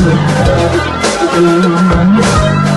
oh you.